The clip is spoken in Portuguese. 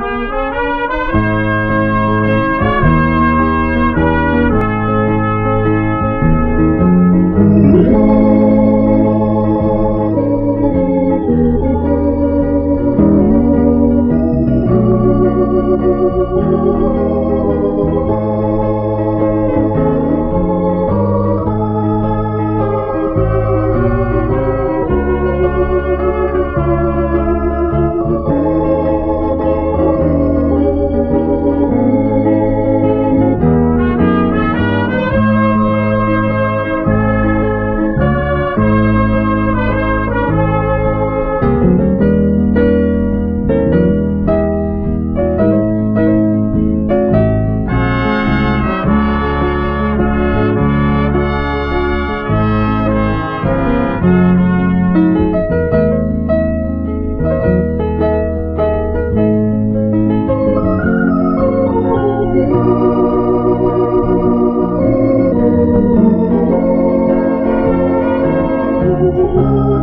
Música Música